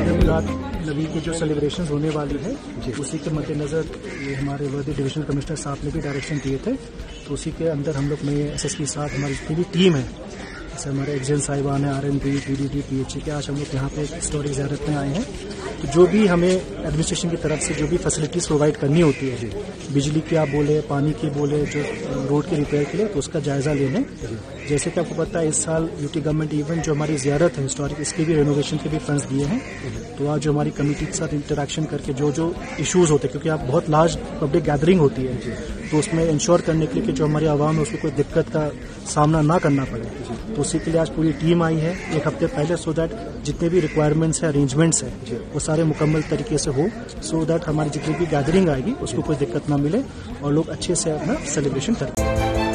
रात नबी की जो सेलिब्रेशन होने वाली है उसी के मद्देनज़र ये हमारे वर्दी डिविजनल कमिश्नर साहब ने भी डायरेक्शन दिए थे। तो उसी के अंदर हम लोग ने एस एस पी साहब हमारी जितनी भी टीम है। जैसे हमारे एक्जेंट साहिबान है R N B D D D P H E के आज हम लोग यहाँ पे स्टोरी ज्यारत में आए हैं। तो जो भी हमें एडमिनिस्ट्रेशन की तरफ़ से जो भी फैसिलिटीज़ प्रोवाइड करनी होती है जी बिजली की आप बोले, पानी की बोले, जो रोड के रिपेयर के लिए तो उसका जायजा लेने। जैसे कि आपको पता है, इस साल यूटी गवर्नमेंट इवन जो हमारी जियारत है हिस्टोरिक इसके भी रेनोवेशन के भी फंड्स दिए हैं। तो आज जो हमारी कमेटी के साथ इंटरेक्शन करके जो जो इश्यूज़ होते हैं, क्योंकि आप बहुत लार्ज पब्लिक गैदरिंग होती है तो उसमें इंश्योर करने के लिए कि जो हमारी आवाम है उसको कोई दिक्कत का सामना ना करना पड़े। तो उसी के लिए आज पूरी टीम आई है। एक हफ़्ते पहले सो दैट जितने भी रिक्वायरमेंट्स हैं अरेंजमेंट्स हैं वो सारे मुकम्मल तरीके से हो सो दैट हमारी जितनी भी गैदरिंग आएगी उसको कोई दिक्कत ना मिले और लोग अच्छे से अपना सेलिब्रेशन करें।